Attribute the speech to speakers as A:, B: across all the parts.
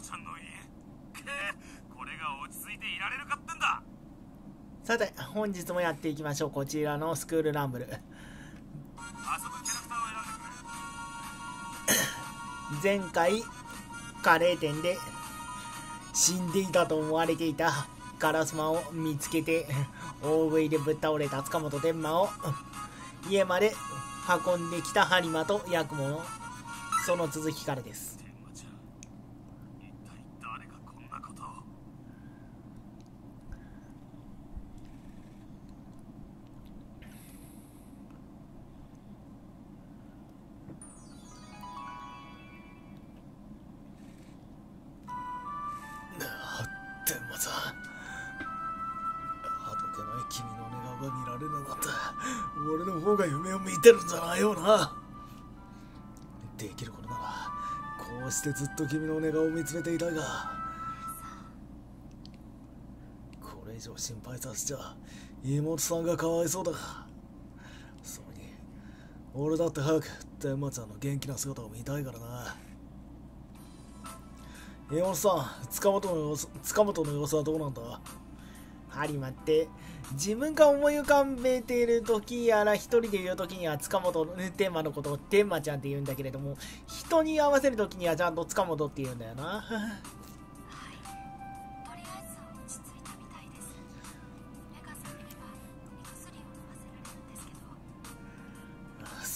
A: 馬ちゃんの家。くこれが落ち着いていられるかってんだ。
B: さて本日もやっていきましょうこちらのスクールランブル。前回カレー店で死んでいたと思われていたガラスマを見つけて大食いでぶっ倒れた塚本天馬を家まで運んできた播磨と八雲のその続きからです
C: てるんじゃないよな。できることならこうしてずっと君の寝顔を見つめていたが。これ以上心配させちゃ妹さんがかわいそうだそれに俺だって早く天馬ちゃんの元気な姿を見たいからな。山本さん、塚本の様子塚本の様子はどうなんだ？
B: 播磨って自分が思い浮かべている時やら一人で言う時には塚本天馬のことを天馬ちゃんって言うんだけれども人に合わせる時にはちゃんと塚本って言うんだよな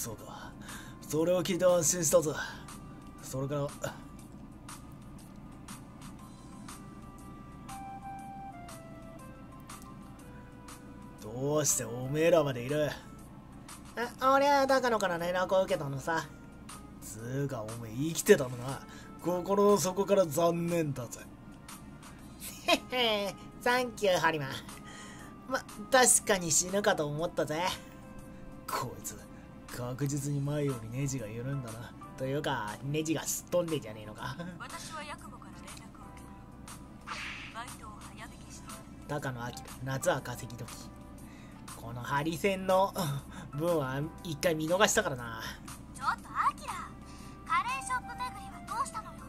C: そうか。それを聞いて安心したぜ。それから、どうしておめえらまでいる？
B: あ俺は高野から連絡を受けたのさ
C: つうかおめえ生きてたのな。心の底から残念だぜ。
B: へへサンキュー播磨ま確かに死ぬかと思ったぜ
C: こいつ、確実に前よりネジが緩んだな。
B: というかネジがすっ飛んでんじゃねえのか
D: 私はヤクモから連絡を受けた。バイトを早引きして
B: 高野明夏は稼ぎ時このハリセンの分は一回見逃したからな。
D: ちょっとアキラカレーショップ巡りはどうしたのよ？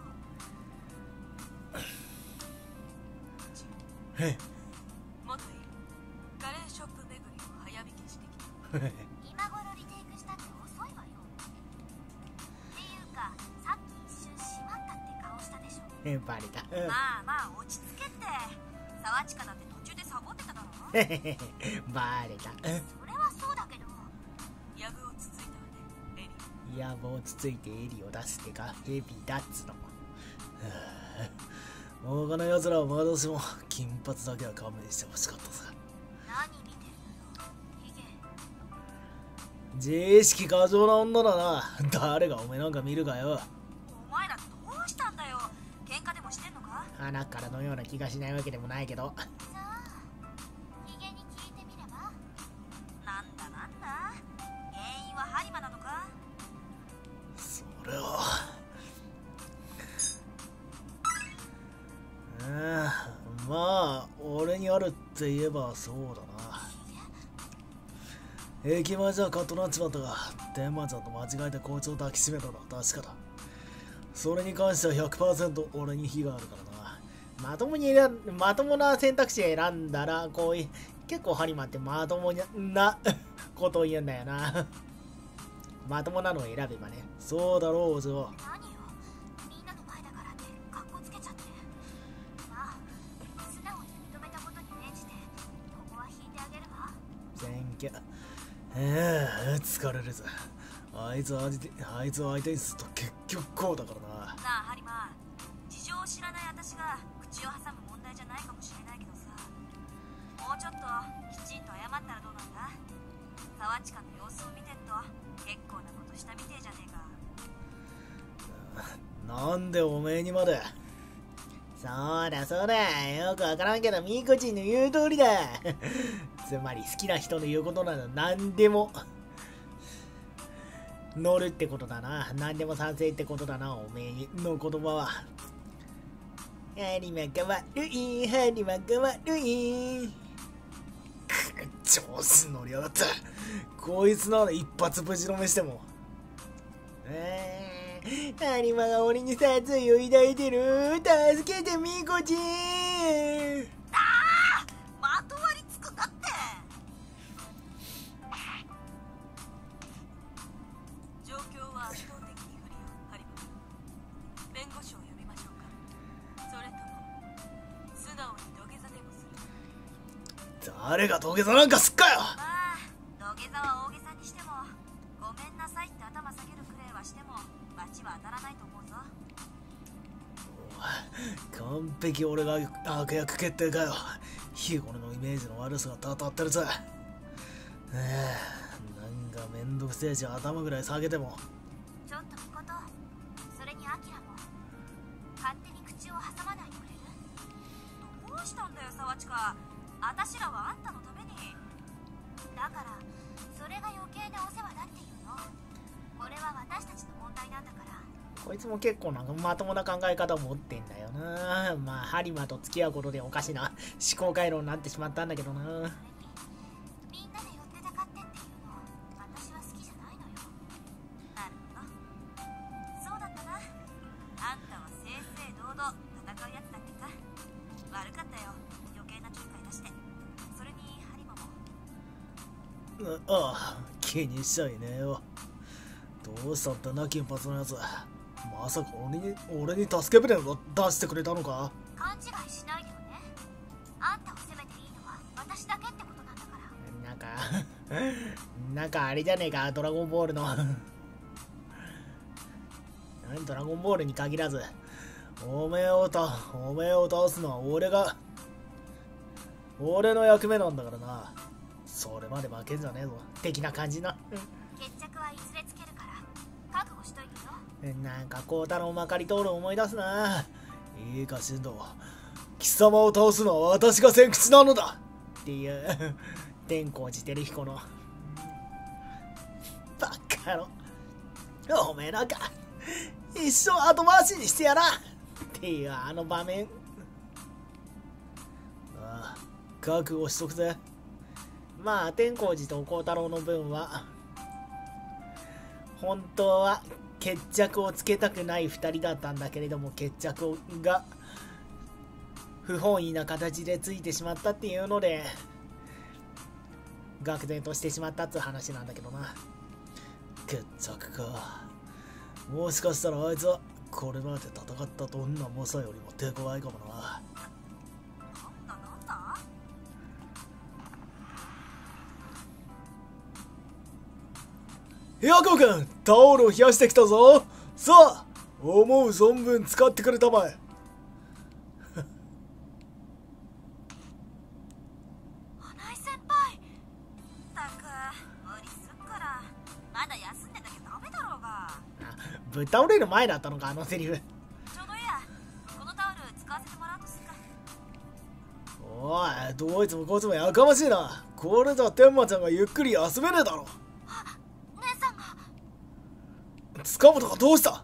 D: もっといい。カレーショップ巡りを早引きしてきた。今頃リテイクしたって遅いわよ。っていうかさっき一瞬しまったって顔したでしょ？
B: えバレた。
D: まあまあ落ち着けって。沢地下だって
B: バレた。
D: それはそうだけどヤグをつついたわねエリ
B: 野望つついて襟を出すってかヘビだっつの。
C: 他の奴らはまだしも金髪だけは勘弁してほしかったさ。
D: 何見てるのよヒゲ
C: 自意識過剰な女だな。誰がおめえなんか見るかよ。
D: お前らどうしたんだよ。喧嘩でもしてんのか？
B: 鼻からのような気がしないわけでもないけど
C: って言えばそうだな。駅前じゃカッとなっちまったが。天馬ちゃんと間違えてこいつを抱きしめたのは確かだ。それに関しては100%俺に非があるからな。
B: まともに選まともな選択肢選んだらこういう結構ハリマってまともな ことを言うんだよな。まともなのを選べばね。
C: そうだろうお嬢ええ疲れるぜ。あいつ相手あいつを相手にすると結局こうだからな。
D: なあハリマ事情を知らない私が口を挟む問題じゃないかもしれないけどさ。もうちょっときちんと謝ったらどうなんだ？沢地下の様子を見てると。結構なことしたみてえじゃねえか。
C: なんでおめえにまで。
B: そうだそうだ。よくわからんけどミーコチンの言う通りだつまり好きな人の言うことなら何でも乗るってことだな。何でも賛成ってことだな。おめえの言葉は。ハリマが悪いハリマが悪い。
C: 調子に乗りやがってこいつなら一発ぶちのめしても。
B: え
E: 有馬が俺に殺意を抱いてる。助けてみこちん
B: 誰が土下座なんかすっかよ。
D: まあ土下座は大げさにしてもごめんなさいって頭下げるくらいはしても罰は当たらないと思うぞ。
B: 完璧俺が悪役決定かよ。日頃のイメージの悪さがたたってるぜ。ええなんかめんどくせえし頭ぐらい下げても。
D: ちょっとみことそれにアキラも。勝手に口を挟まないでくれる？どうしたんだよ沢地か私らはあんたのために。だからそれが余計なお世話だっていうの。これは私たちの問題なんだから。
E: こいつも結構なまともな考え方を持ってんだよな。まあハリマと付き合うことでおかしな思考回路になってしまったんだけどな。
B: ああ気にしちゃいねえよ。どうしたってな金髪のやつ。まさか俺に俺に助け舟を出してくれたのか？
D: 勘違いしないでよね。あんたを責めていいのは私だけってことなんだから。
E: なんか なんかあれじゃねえかドラゴンボールの。ドラゴンボールに限らず
B: おめえをたおめえを倒すのは俺が俺の役目なんだからなそれまで負けんじゃねえぞ。
E: 的な感じな。
D: 決着はいずれつけるから。覚悟しといてよ。
E: なんか孝太郎まかり通る思い出すな。い
B: いか進藤貴様を倒すのは私が先口なのだ。
E: っていう。天光寺照彦の。バカ野郎。おめえなんか。一生後回しにしてやら。っていうあの場面。
B: ああ覚悟しとくぜ
E: まあ天光寺と孝太郎の分は本当は決着をつけたくない2人だったんだけれども決着が不本意な形でついてしまったっていうので愕然としてしまったっていう話なんだけどな。
B: 決着か。もしかしたらあいつはこれまで戦ったどんな猛者よりも手強いかもな。ヤコ君タオルを冷やしてきたぞ。さあ思う存分使ってくれたまえ。
D: 花井先輩。ったく無理すっから。まだ休んでなきゃダメだろうが。
E: あぶっ倒れる前だったのかあのセリフ。
D: ちょうどいいや。このタオル使わせてもらうとすっか。
B: おいどいつもこいつもやかましいな。これじゃ天馬ちゃんがゆっくり休めねえだろ
D: 姉さんが
B: 塚本がどうした？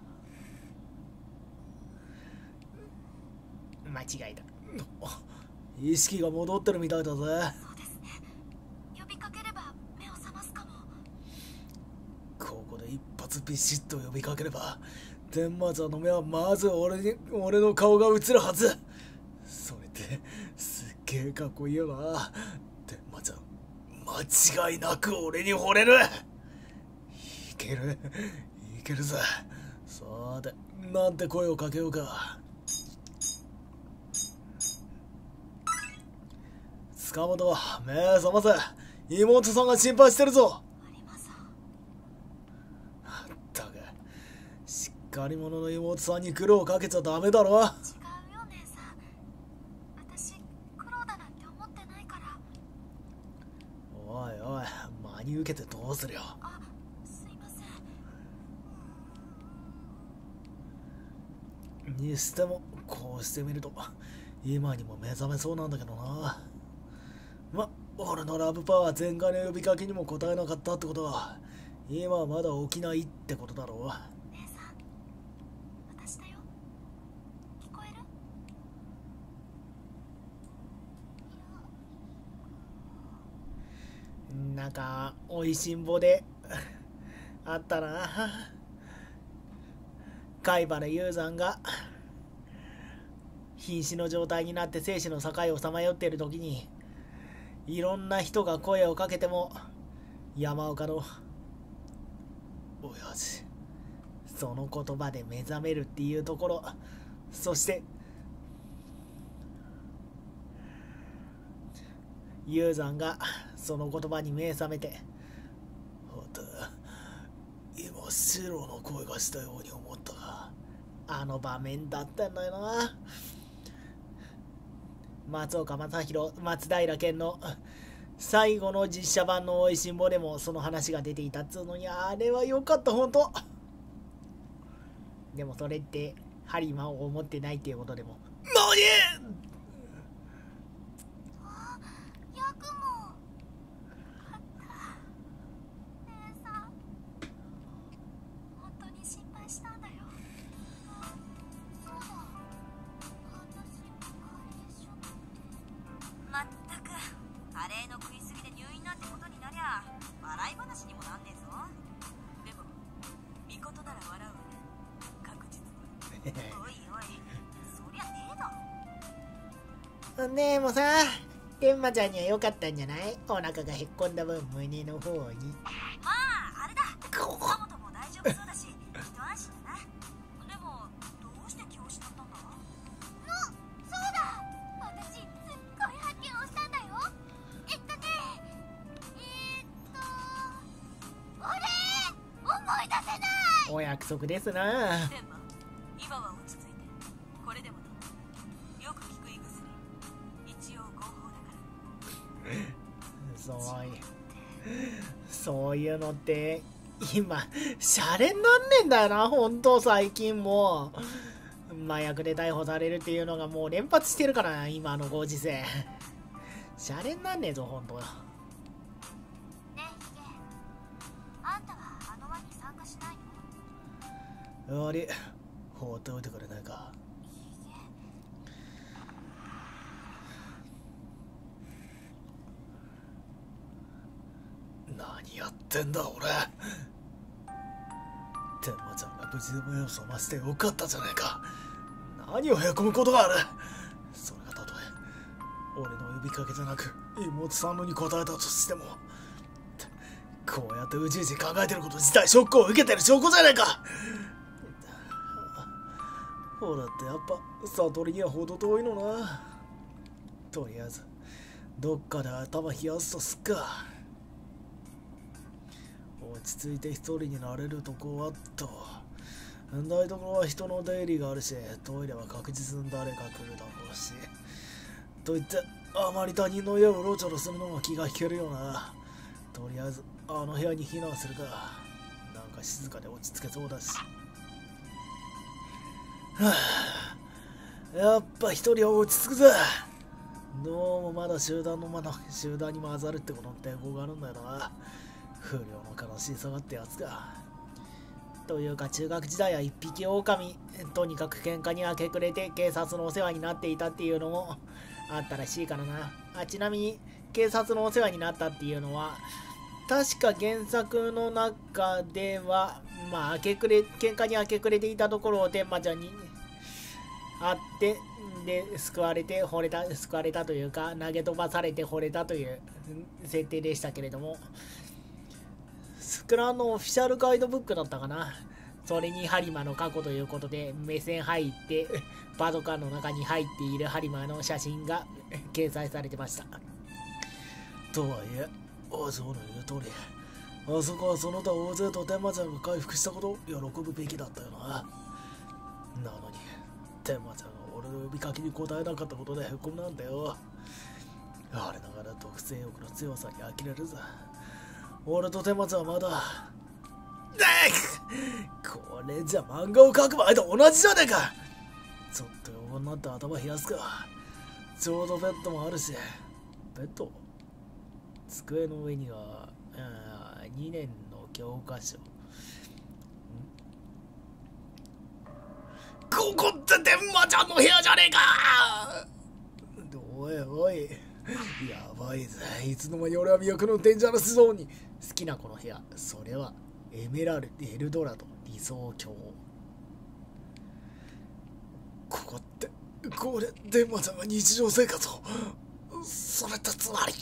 E: 間違いだ
B: 意識が戻ってるみたいだぜ。
D: そうです。ね呼びかければ目を覚ますかも。
B: ここで一発ビシッと呼びかければ天馬ちゃんの目はまず俺に俺の顔が映るはず。それってすっげえかっこいいよな。天馬ちゃん間違いなく俺に惚れる。いけるいけるぜ。さてなんて声をかけようか。塚本目覚ませ。妹さんが心配してるぞ。
D: 有馬さん
B: だがしっかり者の妹さんに苦労かけちゃダメだろ
D: 違うよ姉さん。私苦労だなんて思ってないから。
B: おいおい真に受けてどうするよ
D: あすいません
B: にしてもこうしてみると今にも目覚めそうなんだけどな。ま俺のラブパワー全開の呼びかけにも答えなかったってことは今はまだ起きないってことだろう。
D: 姉さん私だよ。聞こえる？
E: なんかおいしんぼであったな貝原雄山が瀕死の状態になって生死の境をさまよっている時にいろんな人が声をかけても山岡の親父その言葉で目覚めるっていうところそして雄山がその言葉に目覚めて
B: また今シロの声がしたように思
E: あの場面だったんだよな。松岡正宏松平健の最後の実写版の「おいしんぼ」でもその話が出ていたっつうのにあれは良かった本当。でもそれってハリマを思ってないっていうことでも。
B: 何
D: でも
E: さ天馬ちゃんには良かったんじゃない？お腹がへっこんだ分胸の方に。
D: まああれだ。岡本も大丈夫そうだし一安心だな。でもどうして気を失ったんだ？のそうだ。私すっごい発見をしたんだよ。えっとねえー、っとあれ？思い出せない。
E: お約束ですな
D: て
E: 今シャレになんねんだよな本当最近も。う麻薬で逮捕されるっていうのがもう連発してるからな今のご時世。シャレになんねえぞ本当。
D: ねえヒゲ。あんたはあの輪に参加しないの？
B: あれ放っておいてくれないか何やってんだ俺。天馬ちゃんが無事で目を覚ましてよかったじゃねえか。何をへこむことがある。それがたとえ俺の呼びかけじゃなく妹さんのに答えたとしてもこうやってうじうじ考えてること自体ショックを受けてる証拠じゃねえか。俺ってやっぱ悟りには程遠いのな。とりあえずどっかで頭冷やすとすっか。落ち着いて一人になれるとこはっと台所は人の出入りがあるしトイレは確実に誰か来るだろうし。と言ってあまり他人の家をうろちょろするのも気が引けるよな。とりあえずあの部屋に避難するか。なんか静かで落ち着けそうだし。はあやっぱ一人は落ち着くぜ。どうもまだ集団のまだ集団に混ざるってことって抵抗があるんだよな。不良の悲しいさがってやつか
E: というか中学時代は一匹狼とにかく喧嘩に明け暮れて警察のお世話になっていたっていうのもあったらしいからな。あちなみに警察のお世話になったっていうのは確か原作の中ではまあ明け暮れ喧嘩に明け暮れていたところを天馬ちゃんに会ってで救われて惚れた救われたというか投げ飛ばされて惚れたという設定でしたけれどもスクラのオフィシャルガイドブックだったかな。それにハリマの過去ということで目線入ってパトカーの中に入っているハリマの写真が掲載されてました。
B: とはいえお嬢の言う通りあそこはその他大勢と天馬ちゃんが回復したことを喜ぶべきだったよな。なのに天馬ちゃんが俺の呼びかけに答えなかったことでへこむなんだよ。あれながら独占欲の強さに呆れるぜ。俺と天松はまだ。これじゃ漫画を描く前と同じじゃねえか。ちょっと横になって頭冷やすか。ちょうどベッドもあるし。ベッド？机の上には2年の教科書。ここって天馬ちゃんの部屋じゃねえか！おいおい。やばいぜ。いつの間に俺は魅力のデンジャラスゾーンに好きなこの部屋。それはエメラルエルドラド理想郷。ここってこれデンマ日常生活を。それたつまり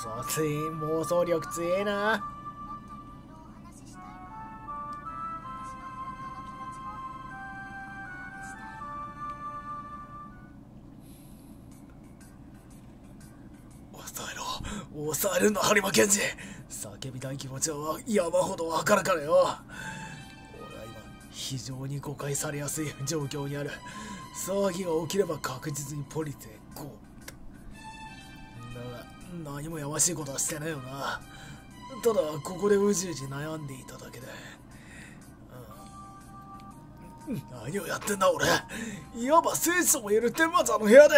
F: 気持ちも告白したいよ
B: 抑えろ抑えるんだ播磨健二。叫びたい気持ちは山ほどわかるからよ。俺は今非常に誤解されやすい状況にある。騒ぎが起きれば確実にポリスもやましいことはしてないよな。ただここでうじうじ悩んでいただけで、うん。何をやってんだ俺。いわば聖書も言える天松の部屋で。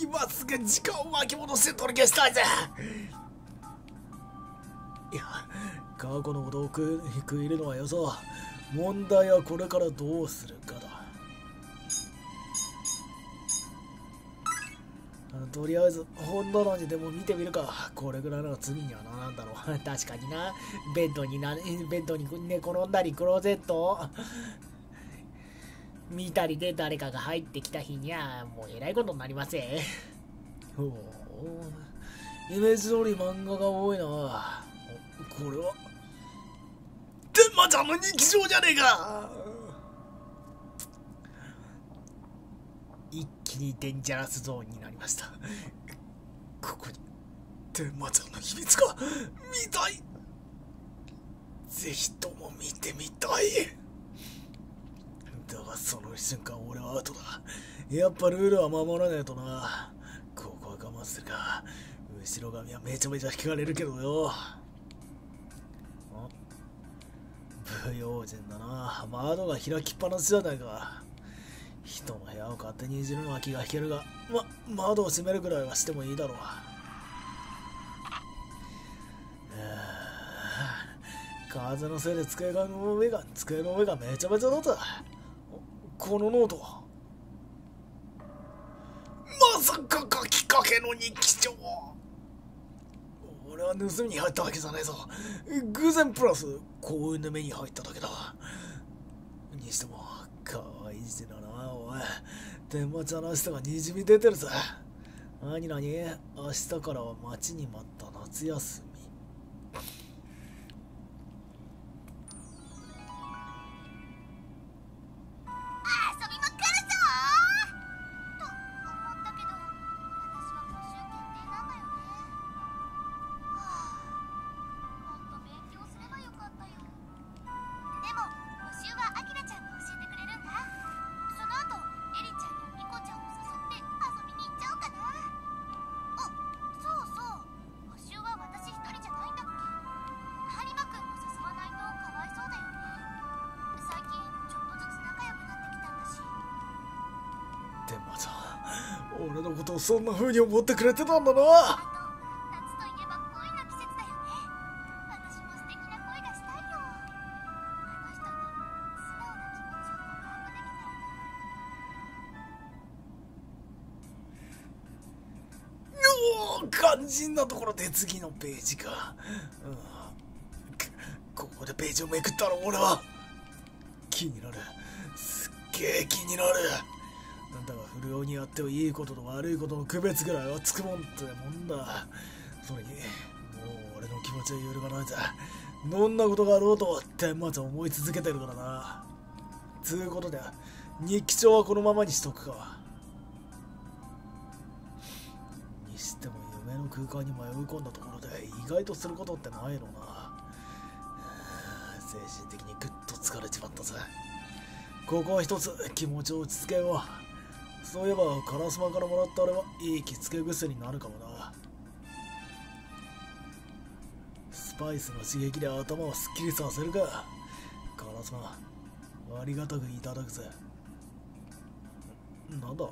B: 今すぐ時間を巻き戻して取り消したいぜ。いや過去のことを食い食い入るのはよそ。問題はこれからどうする。とりあえず本棚にでも見てみるか。これぐらいなら罪にはならんだろう。
E: 確かにな。ベッドになベッドに寝転んだりクローゼット見たりで誰かが入ってきた日にはもうえらいことになりません。
B: イメージ通り漫画が多いな。これは天馬ちゃんの日常じゃねえか。
E: 一気にデンジャラスゾーンになりました。
B: ここに天馬ちゃんの秘密が見たい。ぜひとも見てみたい。だがその瞬間俺はアウトだ。やっぱルールは守らねえとな。ここは我慢するか。後ろ髪はめちゃめちゃ引かれるけどよ。あ不用心だな。窓が開きっぱなしじゃないか。人の部屋を勝手にいじるのは気が引けるがま窓を閉めるくらいはしてもいいだろう。風のせいで机がの上が机の上がめちゃめちゃだった。このノートは？まさか書きかけの日記帳俺は盗みに入ったわけじゃないぞ。偶然プラス幸運で目に入っただけだ。にしてもかわいい字だな。おい天馬茶の明日がにじみ出てるぜ。何何明日からは待ちに待った夏休み。
F: そんな
B: 風に思ってくれてたんだな。
F: よ
B: 肝心なところで次のページか、うん、ここでページをめくったら俺は気になる。すっげえ気になる。なんだか不良にやってはいいことと悪いことの区別ぐらいはつくもんってもんだ。それにもう俺の気持ちは揺るがないぜ。どんなことがあろうと天末は思い続けてるからな。つうことで日記帳はこのままにしとくか。にしても夢の空間に迷い込んだところで意外とすることってないのな。精神的にぐっと疲れちまったぜ。ここは一つ気持ちを落ち着けよう。そういえばカラスマからもらったあれはいい着付け癖になるかもな。スパイスの刺激で頭をすっきりさせるか。カラスマありがたくいただくぜ。なんだ？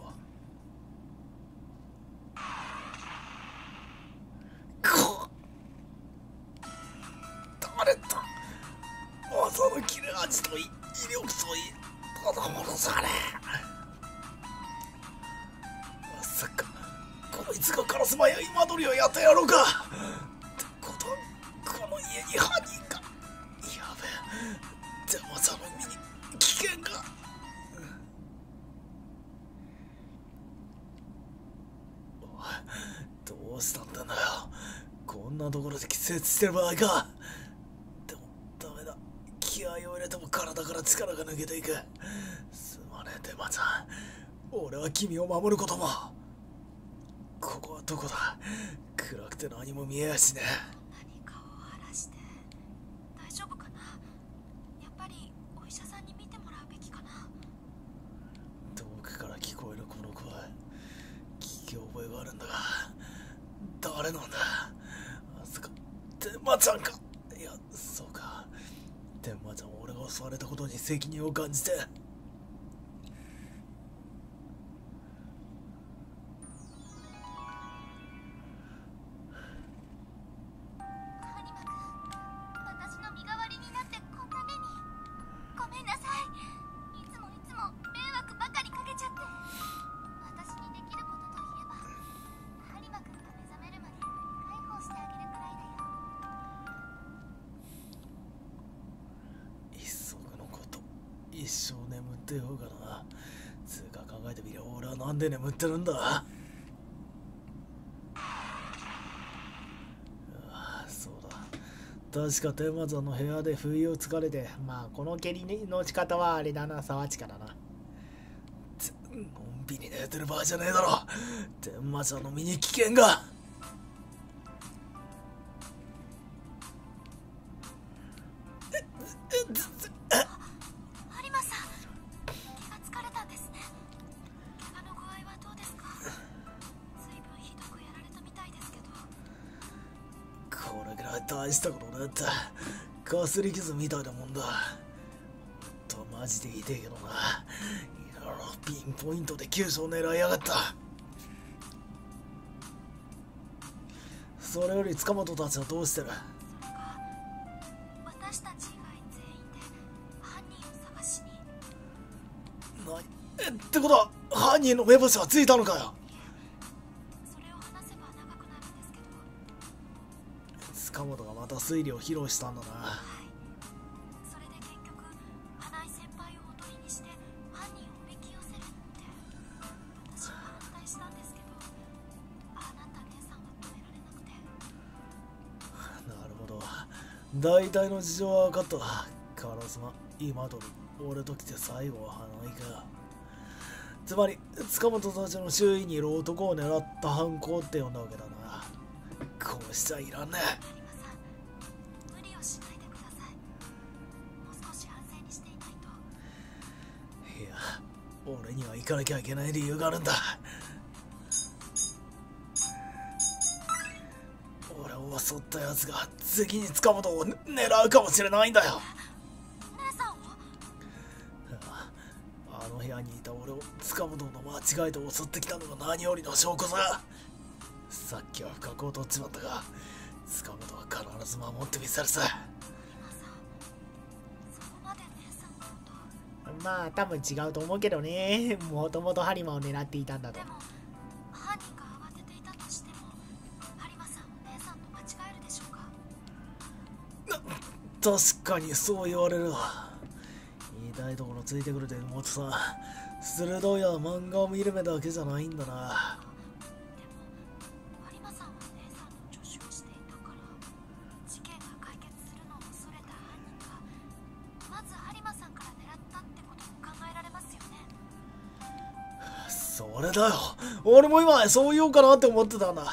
B: してる場合か。でもダメだ。気合を入れても体から力が抜けていく。すまねえデマちゃん。俺は君を守ることも。ここはどこだ。暗くて何も見えやしねえ。生眠ってようかな。つうか考えてみりゃ俺はなんで眠ってるんだ。ああそうだ。確か天松の部屋で不意をつかれて
E: まあこの蹴りの仕方はあれだな。沢地からな。
B: つのんびり寝てる場合じゃねえだろ。天松の身に危険が。
D: かす
B: り傷みたいなもんだ。とマジで痛いけどな。いろいろピンポイントで急所を狙いやがった。それより塚本たちはどうしてる？
D: 私たち以外全員で犯人を探しに。
B: なえってことは犯人の目星はついたのかよ？
D: それを話せば長くなるんですけど。
B: 塚本がまた推理を披露したんだな大体の事情は分かったカラスマ今と俺と来て最後は花井かつまり塚本たちの周囲にいる男を狙った犯行って呼んだわけだな。こうしちゃいらんね。
D: 無理をしないでください。もう少し安静にしていないと。
B: いや俺には行かなきゃいけない理由があるんだ襲ったやつが次に塚本を狙うかもしれないんだよ。あの部屋にいた俺を塚本の間違いで襲ってきたのが何よりの証拠さ。さっきは不覚を取っちまったが塚本は必ず守ってみせるさ。
D: ま
E: あ多分違うと思うけどね。もともとハリマを狙っていたんだと
B: 確かにそう言われるわ。言いたいところついてくるで妹さん鋭いは漫画を見る目だけじゃないんだな。それだよ。俺も今そう言おうかなって思ってたんだ。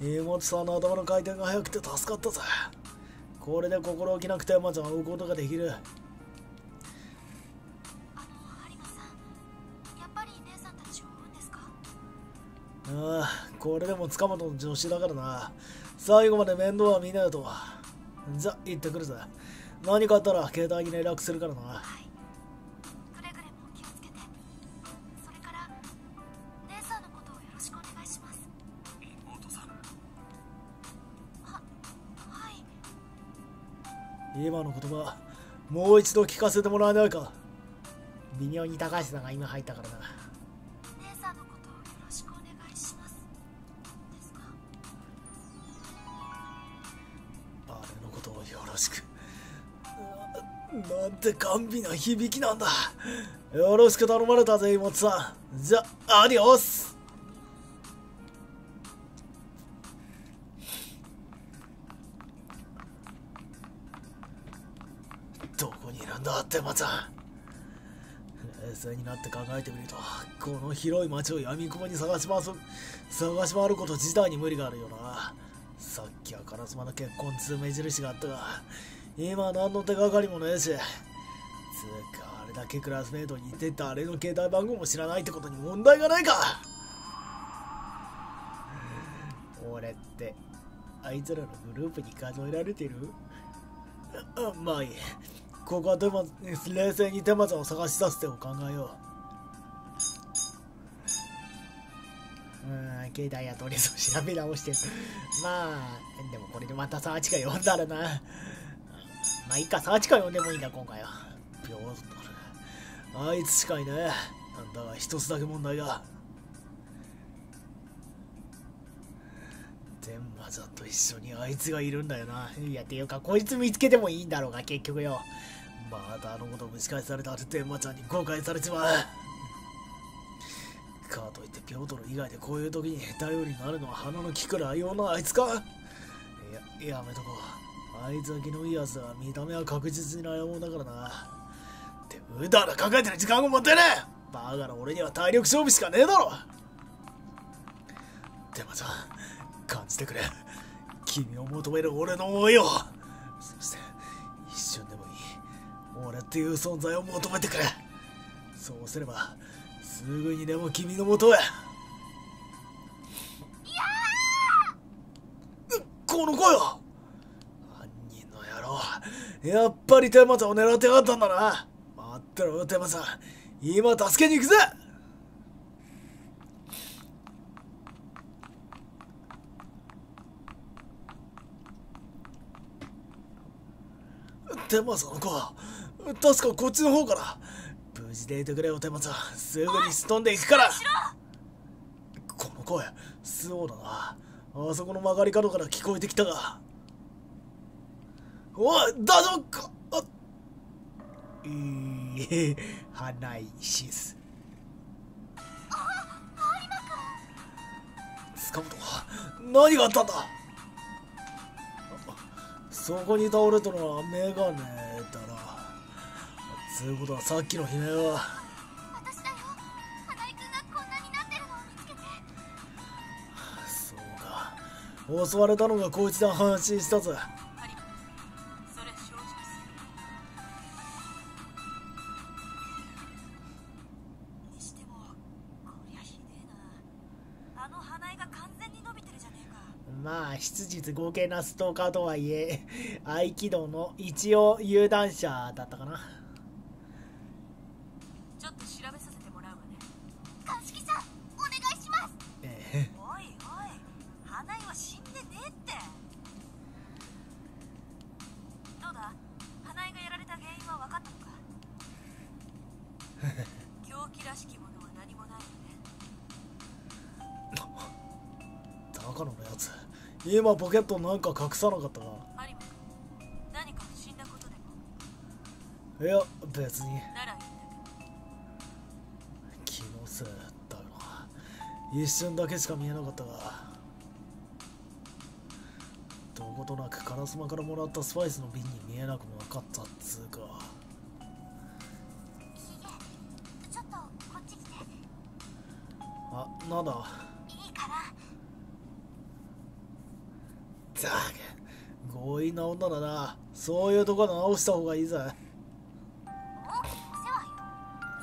B: 妹さんの頭の回転が速くて助かったぜこれで心置きなくてまちゃんを追うことができる。
D: あ
B: ああこれでも塚本の助手だからな。最後まで面倒は見ないとじゃ行ってくるぜ。何かあったら携帯に連絡するからな。
D: はい
B: 今の言葉もう一度聞かせてもらえないか
E: 微妙に高橋さんが今入ったからな
D: 姉さんのことをよろしくお願いしますですか
B: あれのことをよろしくななんて甘美な響きなんだよろしく頼まれたぜ妹さんじゃアディオスだってまちゃん冷静になって考えてみるとこの広い街を闇雲に探し回す。探し回ること自体に無理があるよな。さっきは烏丸の結婚通目印があったが。今は何の手がかりもねえし。つうかあれだけクラスメートにいて誰の携帯番号も知らないってことに問題がないか。
E: 俺ってあいつらのグループに数えられてる？
B: あ まあいい。ここはテマ冷静にテマちゃんを探し出す手を考えよ
E: う。ーん携帯やとりあえず調べ直して。まあでもこれでまたサーチカ読んだらな。まあいいかサーチカ読んでもいいんだ今回は。
B: 秒取る。あいつしかいね。えだが一つだけ問題が。天魔座と一緒にあいつがいるんだよな。い
E: やっていうかこいつ見つけてもいいんだろうが結局よ。
B: またあのこと蒸し返された天魔ちゃんに後悔されちまう。かといってピョートル以外でこういう時に頼りになるのは鼻の利くライオンのあいつか。いややめとこう。あいつは気のいいやつだが見た目は確実にライオンだからな。ってうだら考えてる時間を持ってねバカな俺には体力勝負しかねえだろ。天魔ちゃん感じてくれ。君を求める俺の思いを。そして一瞬でもいい。俺っていう存在を求めてくれ。そうすればすぐにでも君のもとへうこの声は犯人の野郎。やっぱりテマちゃんを狙ってやがったんだな。待ってろよテマさん。今助けに行くぜテマさんの子は確かこっちの方から。無事でいてくれよテマちゃん。すぐにすっ飛んでいくから。この声そうだな。あそこの曲がり角から聞こえてきたが。おい大丈夫か？あ
E: いい花井シス
B: 塚本何があったんだ？そこに倒れたのはメガネだな。つうことはさっきの悲鳴は
F: 私だよ。花井くんがこんなになってるのを見つけて。
B: そうか。襲われたのがこいつだ。安心したぜ
E: 率合計なストーカーとはいえ合気道の一応有段者だったかな。
B: 今ポケットなんか隠さなかった
D: なことでも？
B: い。や別に気のせいだよな。一瞬だけしか見えなかったが。どことなく烏丸からもらったスパイスの瓶に見えなくもなかったっつうか。あなんだ
F: いいから
B: ザーな女だなそういうとこは直した方がいいぜ
F: おお世話よ。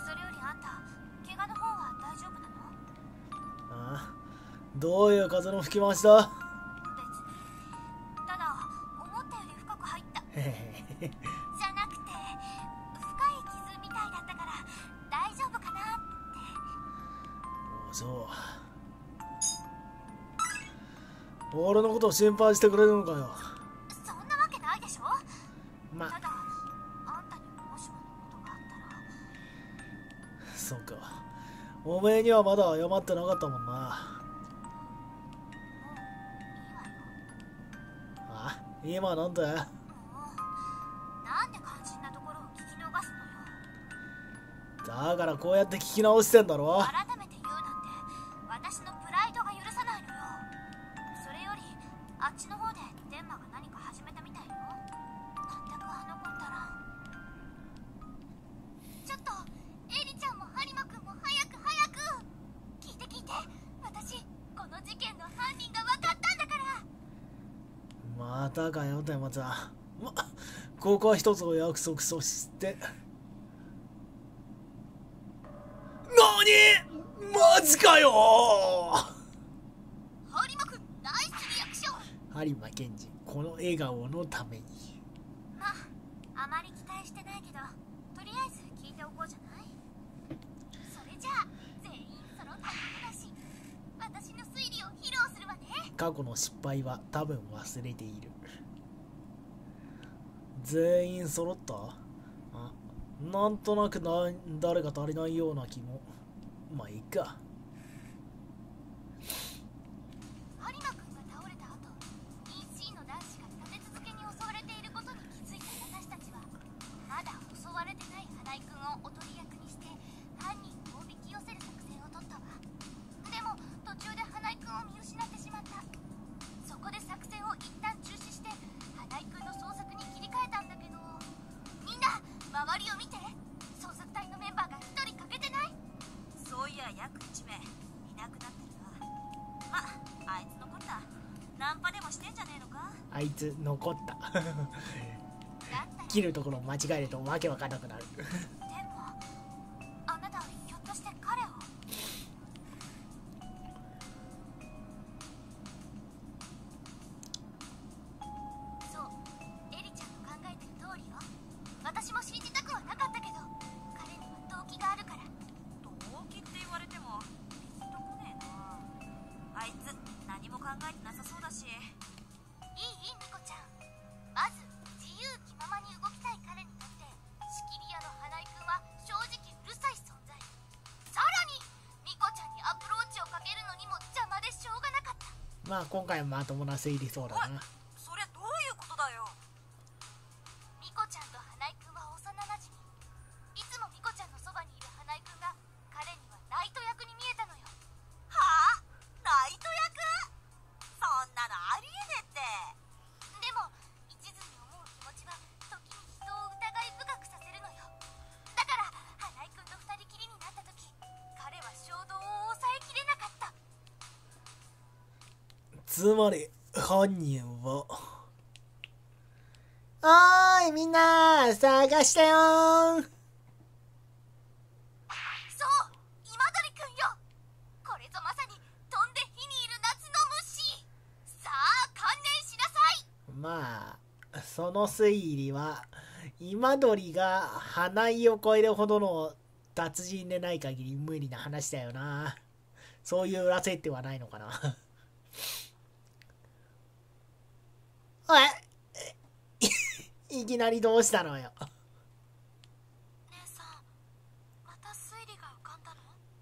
F: それよりあんた怪我の方は大丈夫なの？
B: あどういう風の吹き回しだ？
F: ただ思ったより深く入った。じゃなくて深い傷みたいだったから大丈夫かなって。
B: お嬢。俺のこと心配してくれるのかよおめえにはまだ謝ってなかったもんな。あ今なんだ？よ
D: もうなんで肝心なところを聞き逃すのよ。
B: だからこうやって聞き直してんだろ？
D: こ
B: こは一つお約束として。何？マジかよ
D: 有馬くんナイスリアクション
B: 有馬健二、この笑顔のために。
D: まああまり期待してないけどとりあえず聞いておこうじゃない？それじゃあ全員揃ったことだし私の推理を披露するわね
B: 過去の失敗は多分忘れている。全員揃った？あ、なんとなくな誰か足りないような気も。まあいい
D: か。
B: つ残った。切るところ間違えるとわけわかんなくなる。
D: でもあなたはひょっとして彼をそうエリちゃんの考えてる通りよ私も信じたくはなかったけど彼には動機があるからま
B: あ今回もまともな推理そうだな。
D: な
E: 探したよー。
D: そう今鳥くんよ。これぞまさに飛んで火にいる夏の虫。さあ観念しなさい。
E: まあその推理は今鳥が花井を超えるほどの達人でない限り無理な話だよな。そういう裏設定はないのかな。おいいきなりどうしたのよ
D: 姉さんまた推理が浮かんだの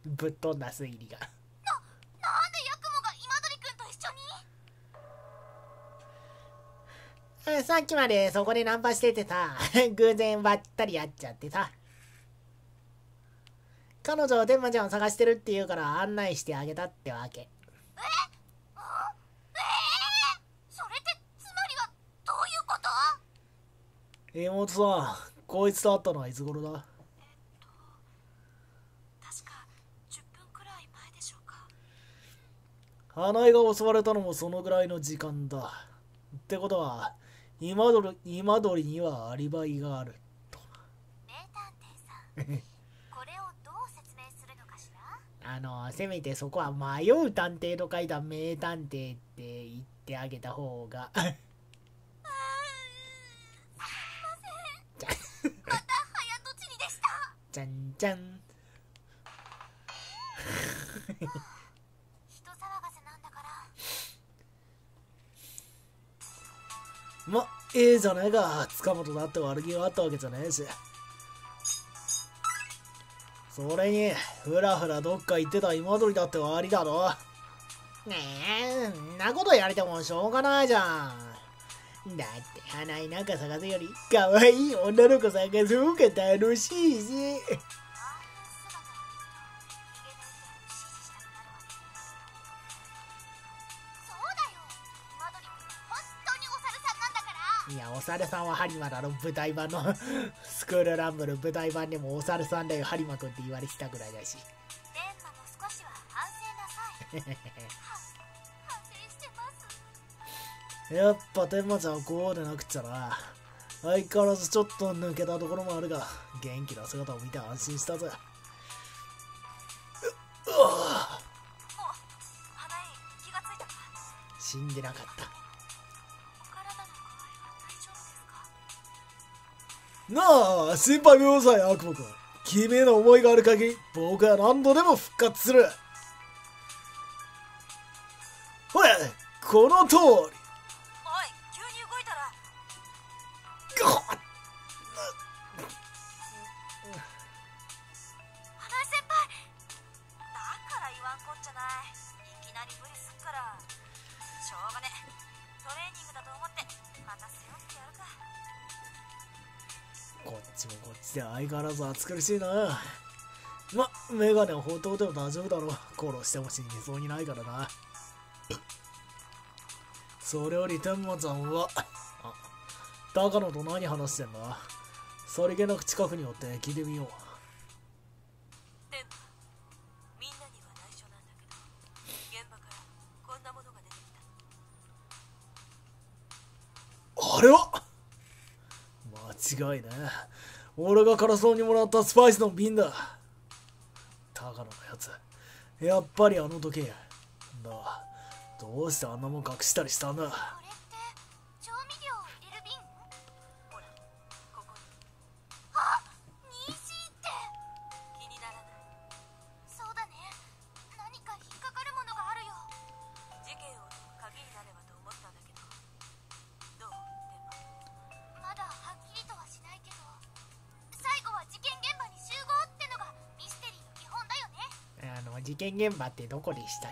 E: ぶっ飛んだ推理が。
D: ななんでヤクモが今鳥くんと一緒に？
E: えさっきまでそこでナンパしててさ 偶然ばったり会っちゃってさ。彼女天馬ちゃんを探してるって言うから案内してあげたってわけ。
D: え？えそれってつまりはどういうこと？
B: 妹さんこいつと会ったのはいつ頃だ
D: 確か10分くらい前でしょうか
B: 花井が襲われたのもそのぐらいの時間だ。ってことは今鳥今鳥にはアリバイがある
D: 名探偵さんこれをどう説明するのかしら？
E: あのせめてそこは迷う探偵と書いた名探偵って言ってあげた方が。じゃんじゃん
B: まええじゃねえか塚本だって悪気があったわけじゃねえし。それにふらふらどっか行ってた今鳥だって悪いだろ。ねえんなことやれてもしょうがないじゃん。だって花井なんか探すより可愛い女の子探す方が楽しいし。
D: 猿さん
B: はハリマだろ、舞台版の スクールランブル舞台版でもお猿さんだよ、ハリマくんって言われてたぐらいだし。
D: 電波も少しは反省なさいは反省してます
B: やっぱ天馬ちゃんはこうでなくっちゃな。相変わらずちょっと抜けたところもあるが、元気な姿を見て安心したぜ。死んでなかった。
G: なあ心配病さえ悪魔君君への思いがある限り僕は何度でも復活する。ほらこの通り。
B: 相変わらず暑苦しいな。ま、メガネを放蕩でも大丈夫だろう。殺しても死にそうにないからな。それより天馬ちゃんは、あ、高野と何話してんださりげなく近くに寄って聞いてみよう。
H: でもみんなには内緒なんだけど現場からこんなものが出てきた
G: あれは？
B: 間違いね。俺が辛そうにもらったスパイスの瓶だ。高野のやつ。やっぱりあの時計。だ。どうしてあんなもん隠したりしたんだ
D: ねあの、
B: 事件現場ってどこでしたっ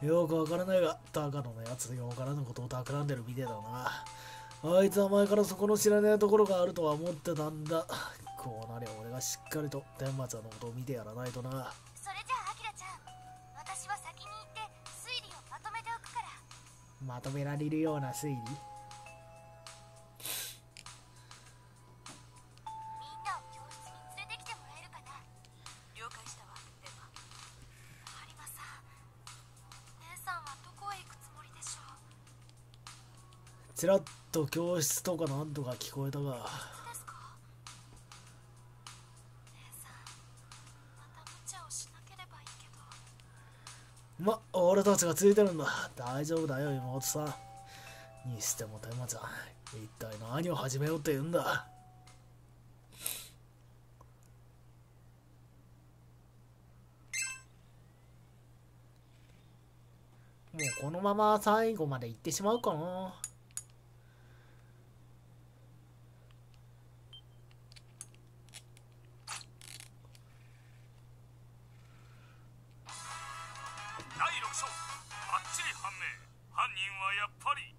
B: け？よくわからないが、高野のやつよからぬことを企んでるみてえだな。あいつは前からそこの知らないところがあるとは思ってたんだ。こうなりゃ俺がしっかりと天馬ちゃんのことを見てやらないとな。
D: それじゃあアキラちゃん私は先に行って推理をまとめておくから
B: まとめられるような推理？ちらっと教室とかなんとか聞こえたが、
D: ま、
B: 俺たちがついてるんだ。大丈夫だよ、妹さん。にしても天馬ちゃん、一体何を始めようって言うんだ。もうこのまま最後まで行ってしまうかな。
A: やっぱり。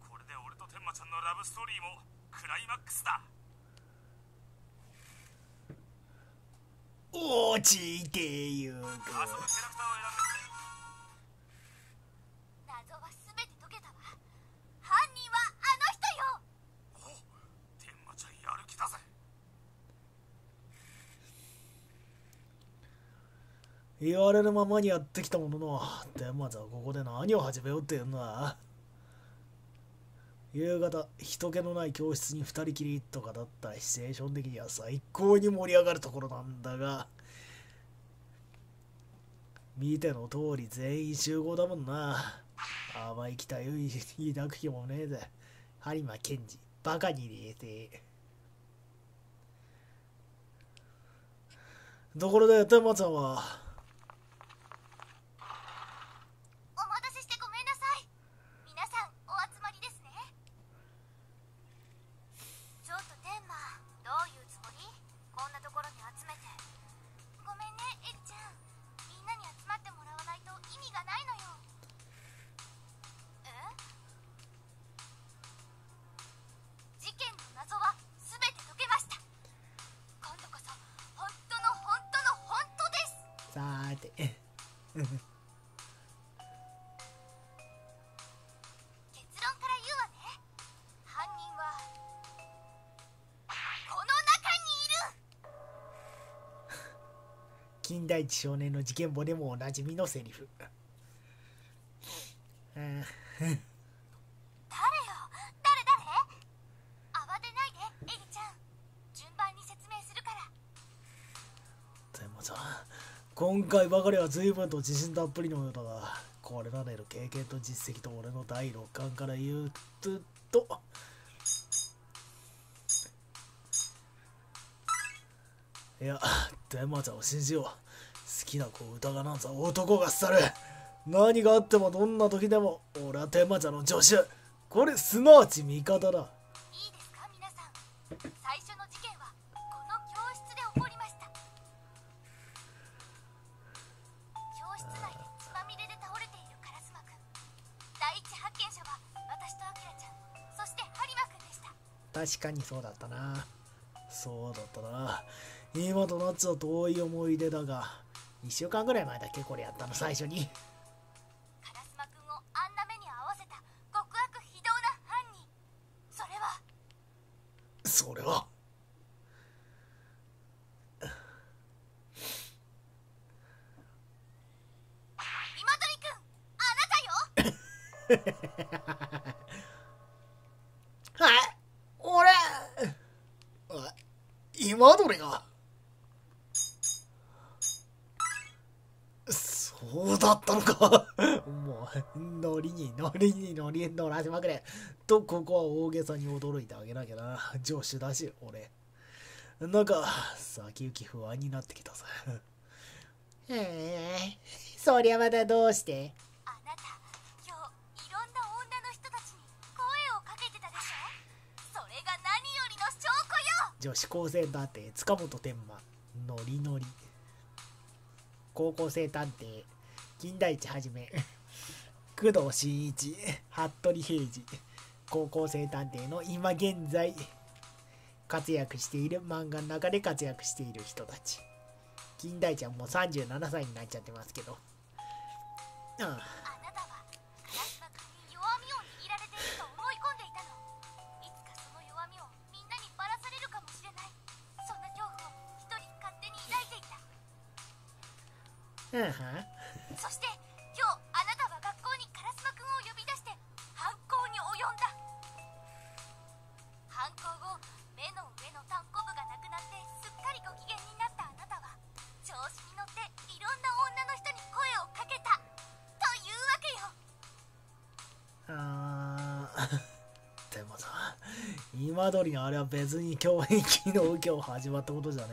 A: これで俺と天馬ちゃんのラブストーリーもクライマックスだ。
B: 落ちてゆく。
A: 遊ぶキャラクターを選んでくれ
D: 謎は全て解けたわ犯人はあの人よ
A: 天馬ちゃんやる気だぜ
B: 言われるままにやってきたものの、天馬ちゃんはここで何を始めようって言うんだ夕方、人気のない教室に二人きりとかだったらシチュエーション的には最高に盛り上がるところなんだが、見ての通り全員集合だもんな。甘い期待を抱く気もねえぜ。播磨健二、バカに入れて。ところで、天馬ちゃんは、
I: 金田一少年の事件簿でもおなじみのセリフ。うん
D: 誰よ？誰誰？慌てないでエリちゃん。順番に説明するから。
B: でもさ今回ばかりは随分と自信たっぷりのようだがこれまでの経験と実績と俺の第六感から言うと。いや天馬ちゃんを信じよう。好きな子を疑うなんざ男が去る。何があってもどんな時でも。俺は天馬ちゃんの助手。これすなわち味方だ。
D: いいですか皆さん。最初の事件はこの教室で起こりました。教室内で血まみれで倒れている烏丸くん。第一発見者は私とアキラちゃん。そして播磨くんでした。
I: 確かにそうだったな。
B: そうだったな。今となっちゃ遠い思い出だが
I: 2週間ぐらい前だっけこれやったの最初に
D: 烏丸くんをあんな目に遭わせた極悪非道な犯人それは
B: それは
D: 今鳥くんあなたよ
I: はい俺
B: あ今どれがそうだったのか
I: もうノリにノリにノリに乗らせまくれ
B: とここは大げさに驚いてあげなきゃな。助手だし俺。なんか先行き不安になってきたぜ。
I: へえ。そりゃまたどうして？
D: あなた今日いろんな女の人たちに声をかけてたでしょ？それが何よりの証拠よ！
I: 女子高生探偵塚本天馬ノリノリ。高校生探偵金田一はじめ工藤新一服部平次高校生探偵の今現在活躍している漫画の中で活躍している人たち。金田一はもう37歳になっちゃってますけど。ああ。
D: あなたは今
B: 通りのあれは別に今日昨日今日始まったことじゃね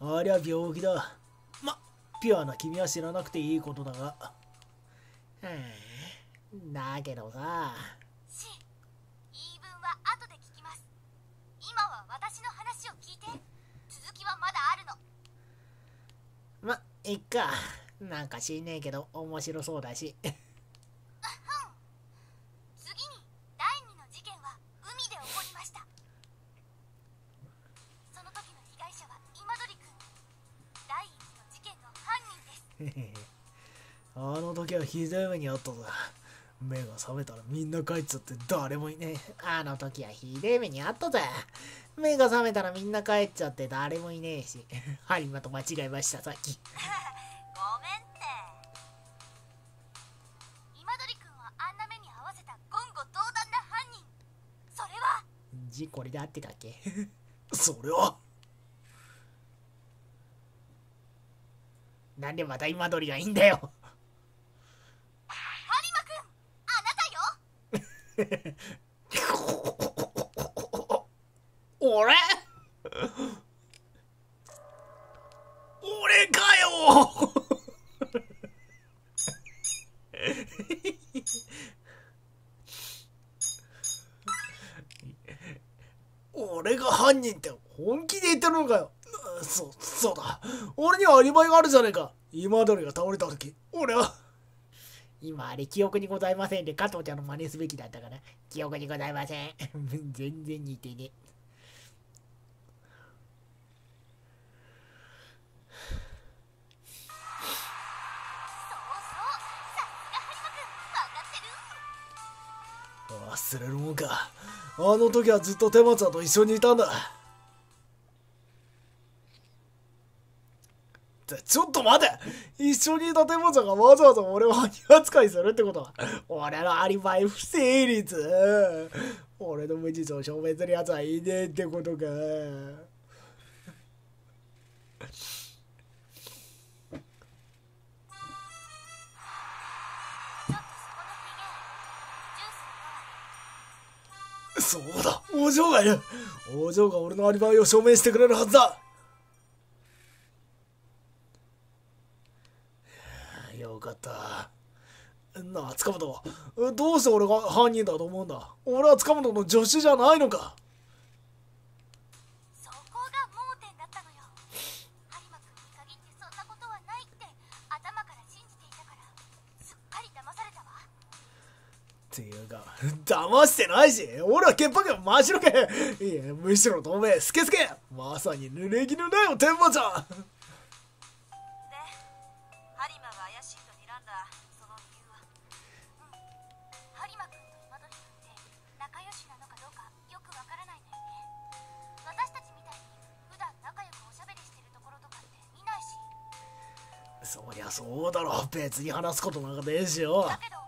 B: え。ありゃ病気だ。まピュアな君は知らなくていいことだが。
I: うん。だけどさ。
D: し言い分は後で聞きます。今は私の話を聞いて。続きはまだあるの。
I: まいっか。なんか知んねえけど面白そうだし
B: ひどい目にあったぜ目が覚めたらみんな帰っちゃって誰もいねえ。
I: あの時はひでえ目にあったぜ。目が覚めたらみんな帰っちゃって誰もいねえし。播磨と間違えましたさっき。
D: ごめんって。今鳥くんをあんな目に遭わせた言語道断な犯人。それは。
I: じこれで合ってたっけ？
B: それは。
I: なんでまた今鳥がいいんだよ
D: 播磨くんあなたよ
B: 俺？俺かよ。俺が犯人って本気で言ってるのかよ。そそうだ。俺にはアリバイがあるじゃねえか。今鳥が倒れた時。俺は
I: 今あれ記憶にございませんで加藤ちゃんの真似すべきだったから、記憶にございません。全然似てね。
B: 忘れるもんか。あの時はずっと手ちゃんと一緒にいたんだ。ちょっと待て。一緒にいたテマちがわざわざ俺を犯人扱いするってことは俺のアリバイ不成立？俺の無実を証明する奴はいねえってことか。
F: そ
B: うだ。お嬢がいる。お嬢が俺のアリバイを証明してくれるはずだよかったなあ塚本どうして俺が犯人だと思うんだ？俺は塚本の助手じゃないのか？
F: そこが盲点だったのよ。有馬君に限ってそんなことはないって頭から信じていたから。すっかり騙されたわ。
B: っていうか騙してないし。俺は潔白真っ白けいやむしろ透明スケスケ。まさに濡れ衣だよ天馬ちゃん
D: そ
F: う
B: だろ別に話すことなんかねえしよ。
F: だけど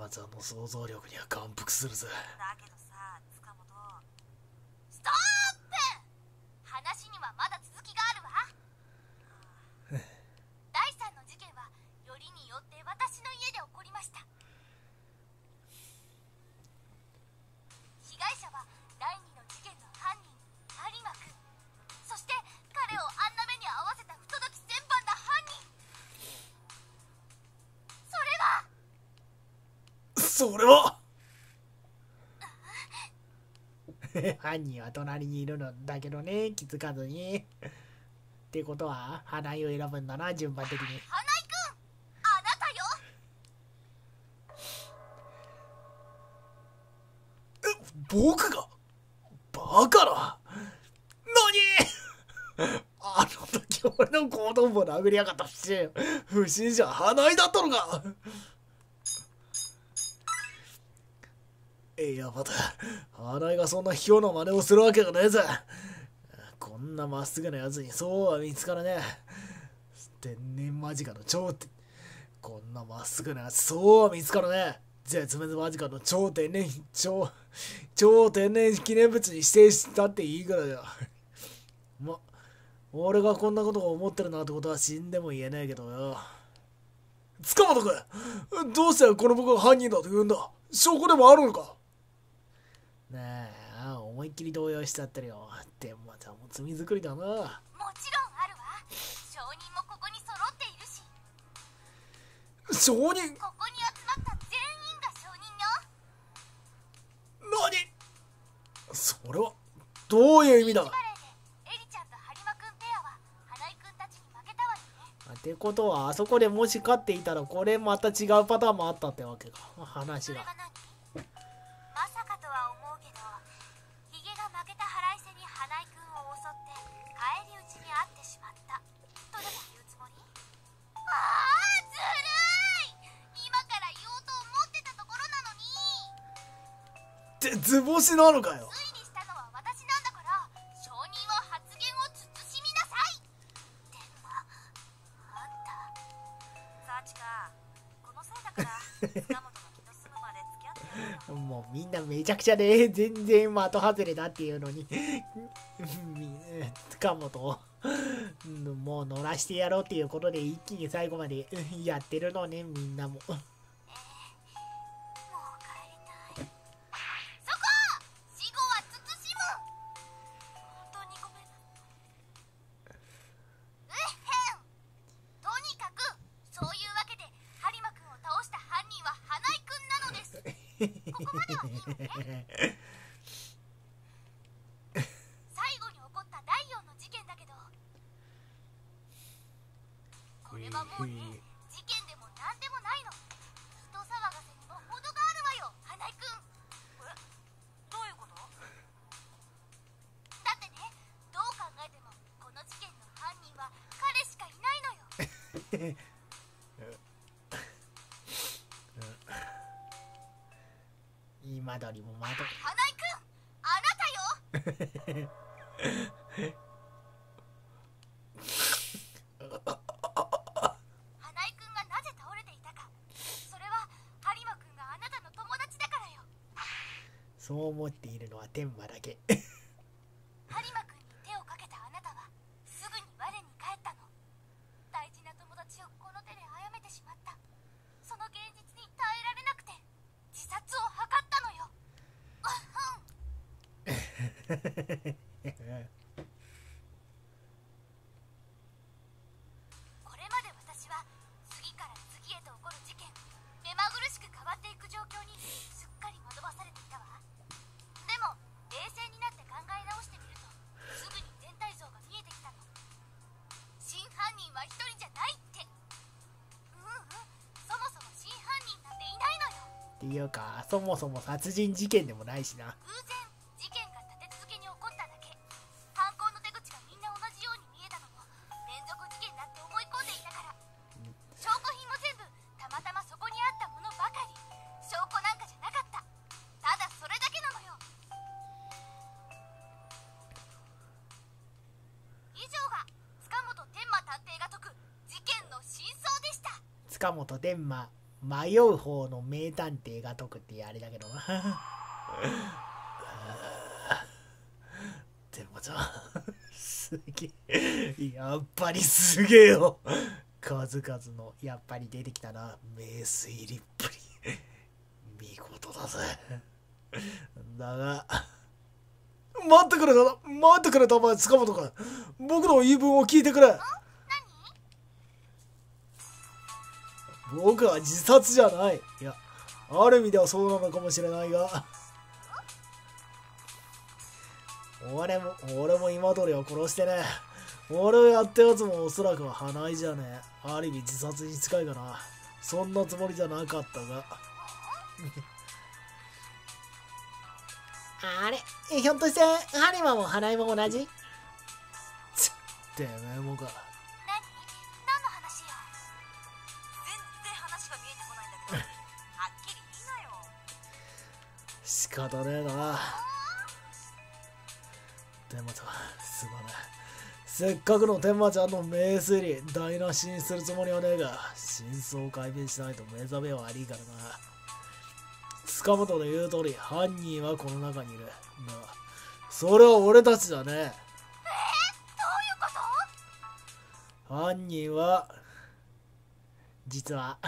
B: 天馬ちゃんの想像力には感服するぜ。
D: だけど
E: 犯人は隣にいるのだけどね気づかずに。ってことは花井を選ぶんだな順番的に。
F: 花井君あなたよ。
B: 僕が？バカな何？あの時俺の行動も殴りやがった不審不審者花井だったのかいやまた花井がそんな卑怯な真似をするわけがねえぜ。こんなまっすぐなやつにそうは見つからねえ。天然間近の頂点。こんなまっすぐなやつそうは見つからねえ。絶滅間近の超天然超超天然記念物に指定したっていいからだよ。ま俺がこんなことを思ってるなんてことは死んでも言えないけどよ。塚本君どうしてこの僕が犯人だと言うんだ？証拠でもあるのか？
E: ねえ思いっきり動揺しちゃってるよ。でもまたも罪作りだな。
F: もちろんあるわ。証人もここに揃っているし。
B: 証人？
F: ここに集まった全員が証人よ。
B: 何？それはどういう意味だ？
E: ってことはあそこでもし勝っていたらこれまた違うパターンもあったってわけか。話が
D: 合ってやるよ。
E: もうみんなめちゃくちゃで全然的外れだっていうのに。み塚本を。もう乗らしてやろうっていうことで一気に最後までやってるのねみんなも
F: は
B: 天馬だけ。
D: いう
B: かそもそも殺人事件でもないしな。迷う方の名探偵が解くってあれだけど。な天馬ちゃんすげえやっぱりすげえよ。数々のやっぱり出てきたな。名推理っぷり。見事だぜ。だが待ってくれた待ってくれたお前塚本君僕の言い分を聞いてくれ。僕は自殺じゃない。いやある意味ではそうなのかもしれないが。俺も俺も今通りは殺してね。俺をやったやつもおそらくは花井じゃねえ。ある意味自殺に近いかな。そんなつもりじゃなかったが。あれひょっとしてハリマも花井も同じ？つてめえもか仕方ねえな。天馬ちゃんすまない。せっかくの天馬ちゃんの名推理台無しにするつもりはねえが真相を解明しないと目覚めは悪いからな。塚本の言う通り犯人はこの中にいる。だそれは俺たちだね
D: どういうこと
B: 犯人は実は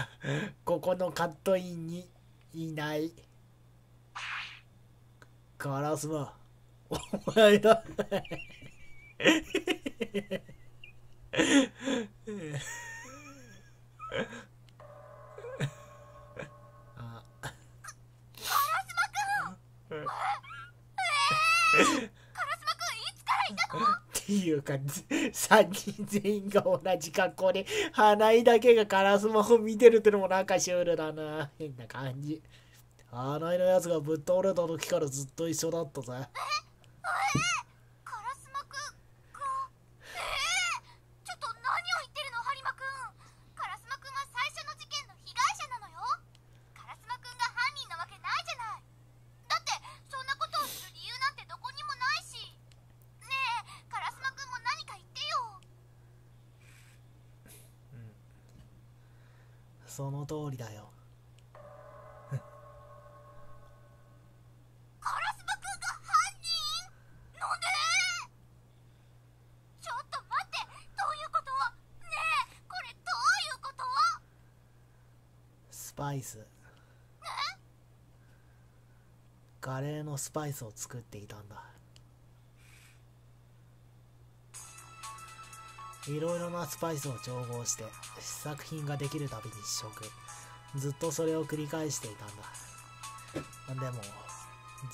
B: ここのカットインにいない。カラスマお前だ。
D: カラスマくんいつからいたの
B: っていうか3人全員が同じ格好で花井だけがカラスマを見てるってのもなんかシュールだな。変な感じ。花井のやつがぶっ倒れた時からずっと一緒だったぜ。
D: カラスマくんがええちょっと何を言ってるの？ハリマくんカラスマくんは最初の事件の被害者なのよ。カラスマくんが犯人なわけないじゃない。だってそんなことをする理由なんてどこにもないし。ねえカラスマくんも何か言ってよ
B: その通りだよ
D: カ
B: レーのスパイスを作っていたんだ。いろいろなスパイスを調合して試作品ができるたびに試食。ずっとそれを繰り返していたんだ。でも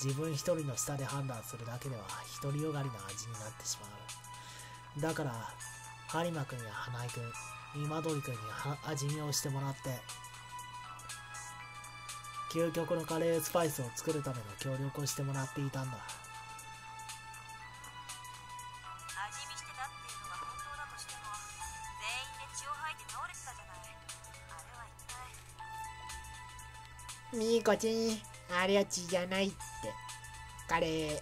E: 自分一人の下で判断するだけでは独りよがりな味になってしまう。だから有馬くんや花井くん今鳥くんに味見をしてもらって究極のカレースパイスを作るための協力をしてもらっていたんだ。
D: 味見してたっていうのが本当だとしても全員で血を吐いて倒れてたじゃない。あれは一体
E: みーこちんあれは血じゃないって。カレー。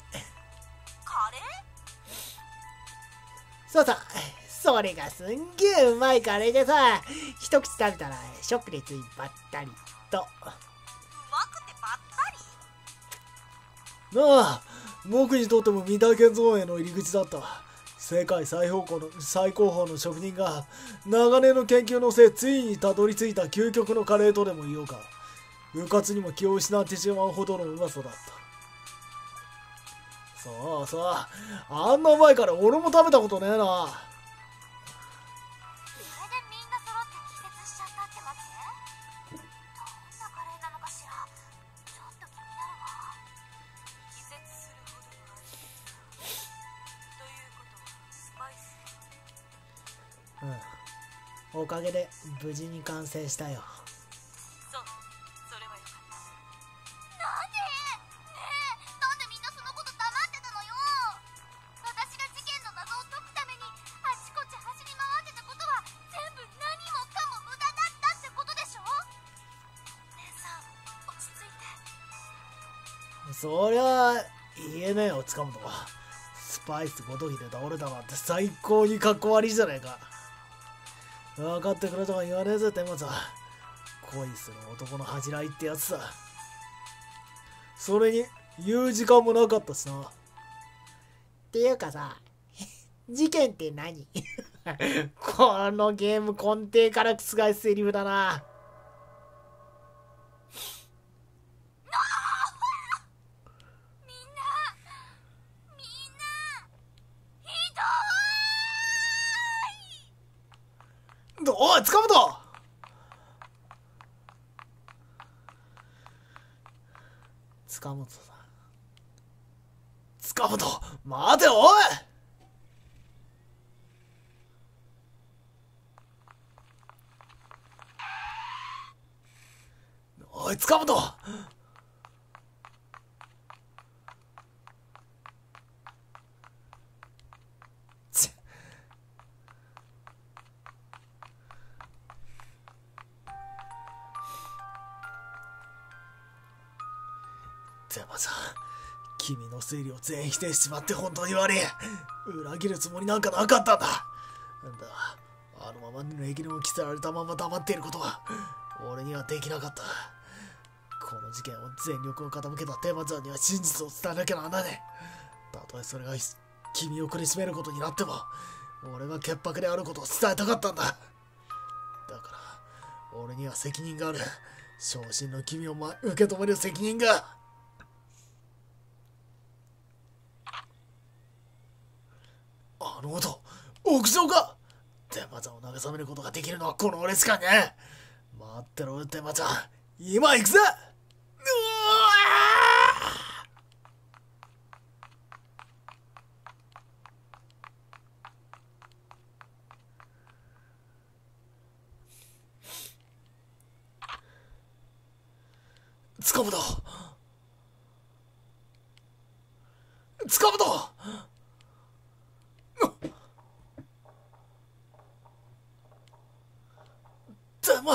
D: カレー？
E: そうそう。それがすんげえうまいカレーでさ一口食べたらショックでついばったりと
D: り
B: なあ僕にとっても三田建造園の入り口だった。世界最高峰の最高峰の職人が長年の研究の末ついにたどり着いた究極のカレーとでも言おうか。うかつにも気を失ってしまうほどのうまさだった。そうそうあんなうまいから俺も食べたことねえな。
E: おかげで無事に完成したよ。
D: そうそれはよかった。
F: なんで？ねえなんでみんなそのこと黙ってたのよ。私が事件の謎を解くためにあちこち走り回ってたことは全部何もかも無駄だったってことでしょ。姉さん落ち着いて。
B: そりゃ言えねえよ塚本はスパイスごときで倒れたなんて最高にかっこ悪いじゃねえか分かってくれとは言わねえぜ天松は。恋する男の恥じらいってやつさ。それに言う時間もなかったしな。
E: っていうかさ事件って何？このゲーム根底から覆すセリフだな
F: みんなみんなひどい
B: おい塚本！
E: 塚本さん。
B: 塚本待ておい！おい塚本！でもさ君の推理を全否定しちまって本当に悪い。裏切るつもりなんかなかったんだ。なんだあのまま値切りも着せられたまま黙っていることは俺にはできなかった。この事件を全力を傾けたテーマちゃんには真実を伝えなきゃなんだねたとえそれが君を苦しめることになっても俺が潔白であることを伝えたかったんだ。だから俺には責任がある。昇進の君を、ま、受け止める責任があの音屋上か。デマちゃんを慰めることができるのはこの俺しかね。待ってろデマちゃん今行くぜうわー塚本塚本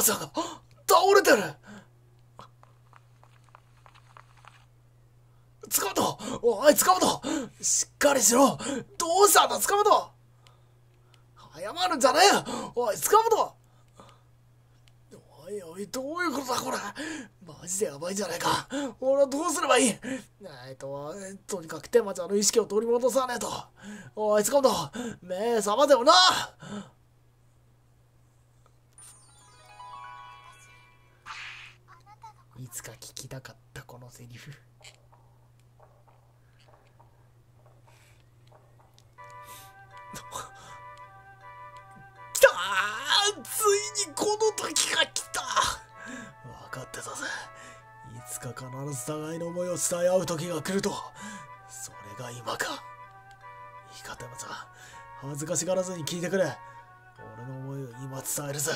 B: 倒れてる。塚本おい塚本しっかりしろ。どうしたんだ？塚本謝るんじゃねえよ。おい塚本おいおいどういうことだこれ。マジでやばいじゃないか。俺はどうすればいい？えっととにかく天馬ちゃんの意識を取り戻さねえと。おい塚本目覚ませよな。
E: いつか聞きたかったこのセリフ。
B: 来たーついにこの時が来た。分かってたぜ。いつか必ず互いの思いを伝え合う時が来ると。それが今か。いいか天馬ちゃん恥ずかしがらずに聞いてくれ。俺の思いを今伝えるぜ。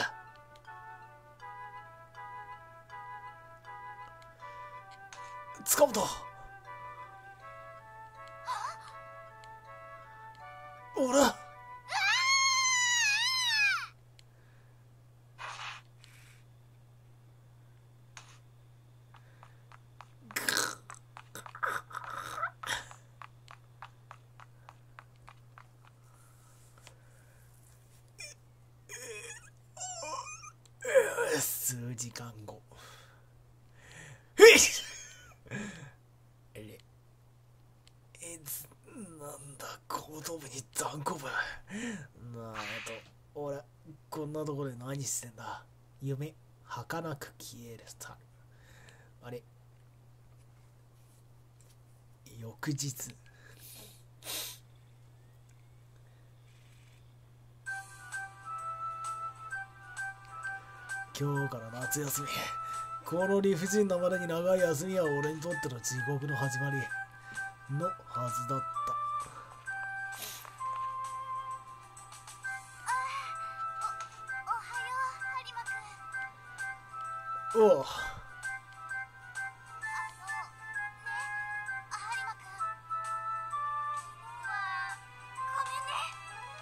B: 塚本俺数時間後えいええつなんだ後頭部に残酷部なあと俺こんなところで何してんだ夢儚く消えるスタイルあれ。翌日。今日から夏休み。この理不尽なまでに長い休みは俺にとっての地獄の始まり。のはずだった。
F: くん
B: おう？
F: あのね有馬くん昨日？はごめんね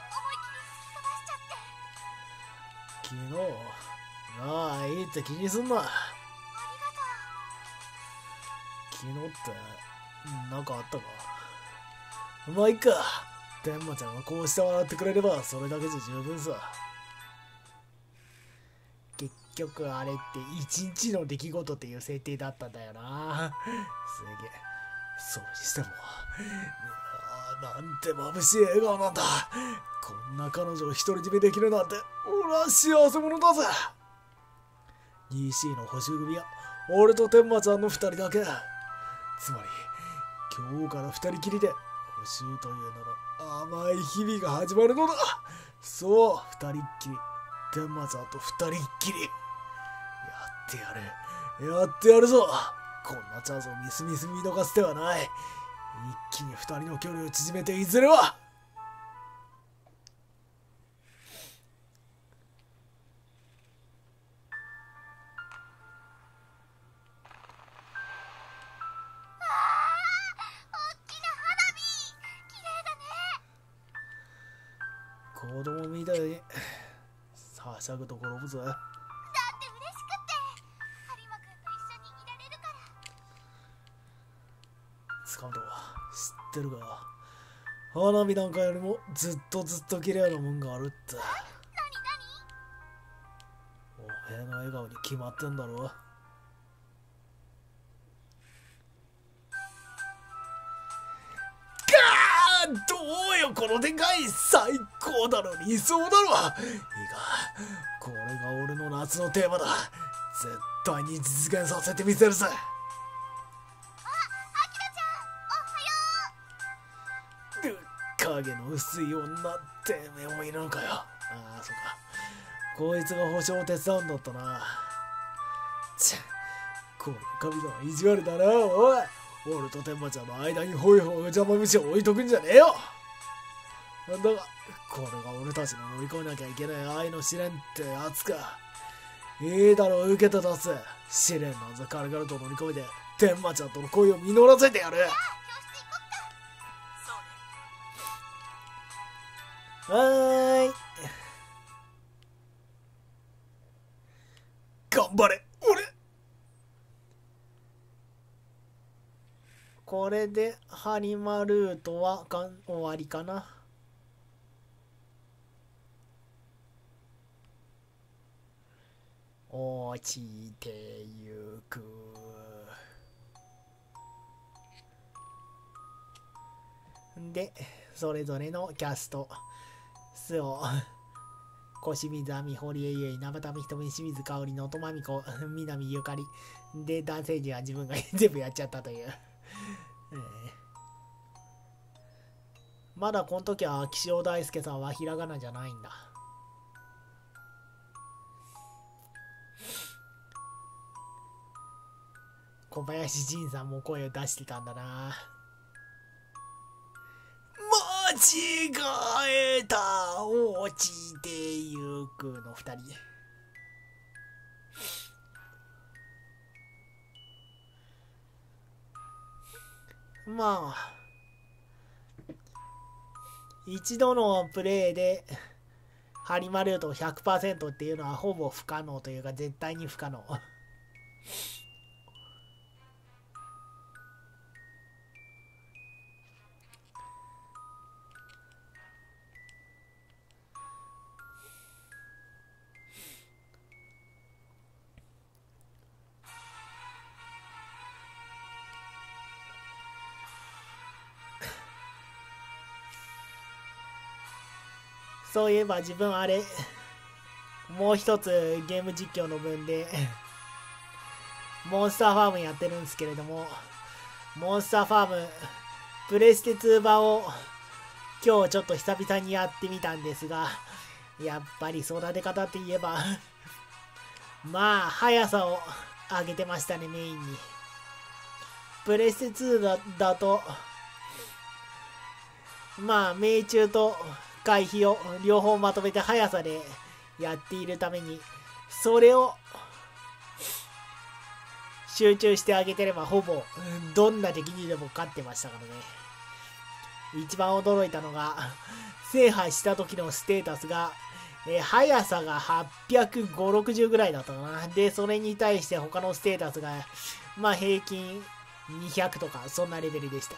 F: 思いっきり突き飛ばしちゃって
B: 昨日ああいいって気にすんな。
F: ありがとう
B: 昨日ってなんかあったか？まあいっか。天馬ちゃんがこうして笑ってくれればそれだけじゃ十分さ。
E: 局あれって一日の出来事っていう設定だったんだよな。
B: すげえ。それにしても。ああなんて眩しい笑顔なんだ。こんな彼女を独り占めできるなんて俺は幸せ者だぜ。2C の補修組は俺と天馬ちゃんの2人だけ。つまり今日から2人きりで補修という名の甘い日々が始まるのだ。そう2人っきり。天馬ちゃんと2人っきり。ってやる。やってやるぞ。こんなチャンスをみすみす見逃す手はない。一気に2人の距離を縮めていずれは。
F: 大きな花火。綺麗だね。
B: 子供みたいに はしゃぐと転ぶぜ
F: から
B: 塚本知ってるか？花火なんかよりもずっとずっと綺麗なもんがあるって。おめえの笑顔に決まってんだろ。ガーどうよこの展開最高だろ理想だろ。いいかこれが俺の夏のテーマだ。絶対に実現させてみせるぜ。影の薄い女ってめえもいるのかよ。ああそっか。こいつが保証を手伝うんだったな。ちゃこれ神様意地悪だなおい。俺と天馬ちゃんの間にホイホイ邪魔虫を置いとくんじゃねえよ。なんだがこれが俺たちの乗り越えなきゃいけない愛の試練ってやつかいいだろう受けて立つ。試練なんざ軽々と乗り越えて天馬ちゃんとの恋を実らせてやる。はーい。頑張れ、俺。
E: これでハニマルートはかん終わりかな。落ちてゆく。でそれぞれのキャスト。スオ小清水亜美堀江由衣生田美瞳清水香織能登まみ子南ゆかり。で男性陣は自分が 全部やっちゃったという、えーまだこの時は岸尾大輔さんはひらがなじゃないんだ。
B: 小林仁さんも声を出してたんだな。違えた。落ちてゆくの二人。まあ一度のプレーでハリマルート100%っていうのはほぼ不可能というか絶対に不可能。そういえば自分あれもう一つゲーム実況の分でモンスターファームやってるんですけれどもモンスターファームプレステ2版を今日ちょっと久々にやってみたんですがやっぱり育て方って言えばまあ速さを上げてましたねメインに。プレステ2だだとまあ命中と回避を両方まとめて速さでやっているためにそれを集中してあげてればほぼどんな敵にでも勝ってましたからね。一番驚いたのが制覇した時のステータスが、え速さが85060ぐらいだったかな。でそれに対して他のステータスがまあ平均200とかそんなレベルでした。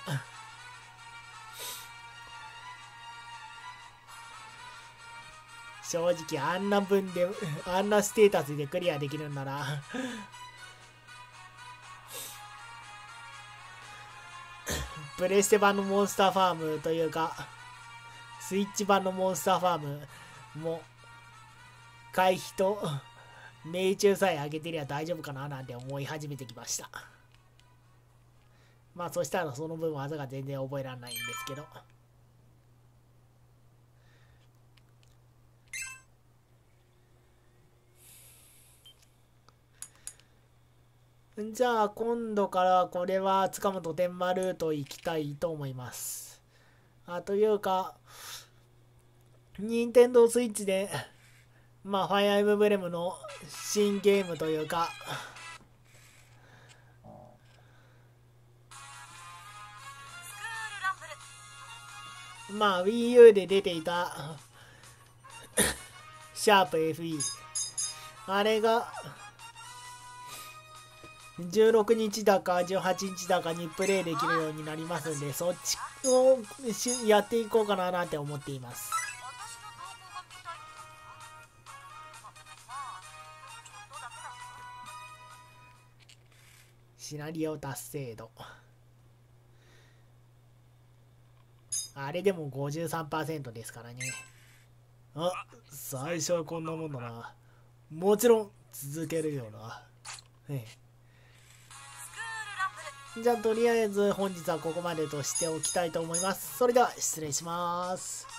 B: 正直あんな分で あんなステータスでクリアできるんなら。プレステ版のモンスターファームというかスイッチ版のモンスターファームも回避と命中さえ上げてりゃ大丈夫かななんて思い始めてきました。まあそしたらその分技が全然覚えられないんですけど。じゃあ今度からこれは塚本天満ルート行きたいと思います。あというか、任天堂スイッチで、まあ、ファイアーエムブレムの新ゲームというか、まあ Wii U で出ていた シャープ FE あれが16日だか18日だかにプレイできるようになりますんでそっちをやっていこうかななんて思っています。シナリオ達成度。あれでも53%ですからね。あ最初はこんなもんだな。もちろん続けるよな。ええ。じゃあとりあえず本日はここまでとしておきたいと思います。それでは失礼します。